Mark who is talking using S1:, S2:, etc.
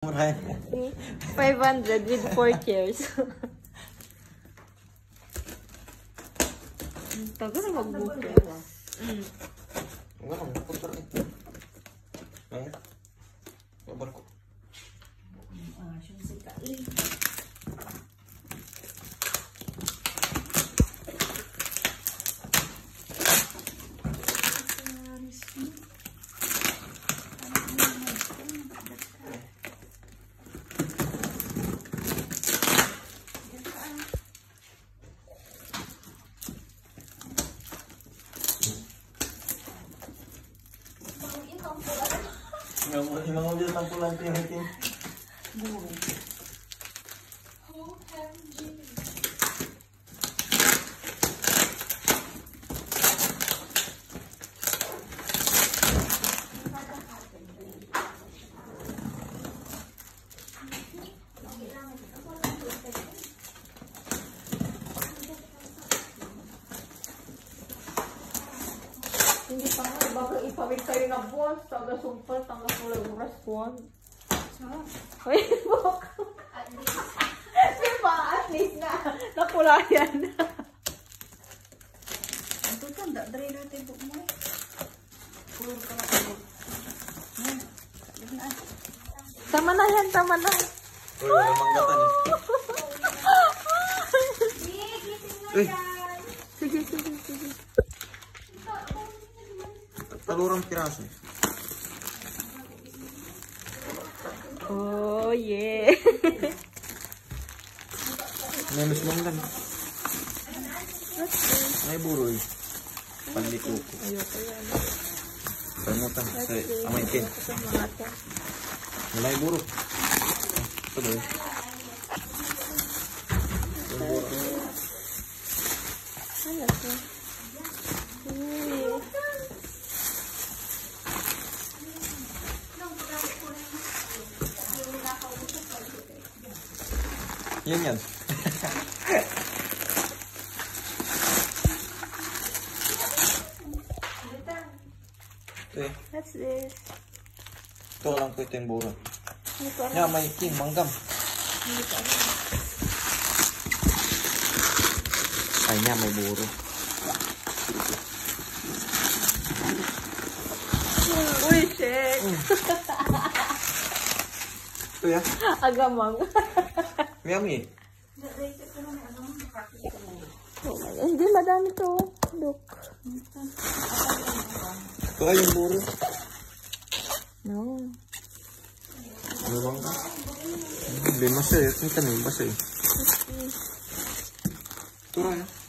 S1: Murahin.
S2: 500 with 4 chairs. Tagal mag-bukas. Mm.
S1: Enggak dong, putar Nggak mau, nggak mau bilang aku lantai yang.
S2: Ipawid kayo na buwan, taga sumpal, tangga pula yung response. Uy, bok. Di ba, at least na, nakulayan.
S3: Ito tanda, dari natin po mo. Puro ka na ako.
S2: Tama na yan, tama na.
S1: Oh, udah manggatan. Eh,
S2: Sige, sige, sige.
S1: колором красный.
S2: Oh yeah.
S1: Nemes mong lang. Ay buroy. Panliko ko.
S2: Ayoko yan.
S1: Pamutan. Amay kin.
S2: Malay buro. Tuloy.
S1: Yan yan. Ito eh.
S2: What's this?
S1: Ito lang po ito yung buro. Yan, may king, manggam.
S2: Hindi ko alam.
S1: Ay niya, may buro.
S2: Uy, shit.
S1: Ito ya.
S2: Agamang.
S1: Miyami.
S2: Oh. Hindi, madami to. Look.
S1: Ito ay yung buro.
S2: No.
S1: Ano bang? Lima siya eh. Yung kanil ba siya eh. Ito rin.